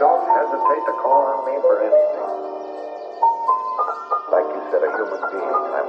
Don't hesitate to call on me for anything. Like you said, a human being.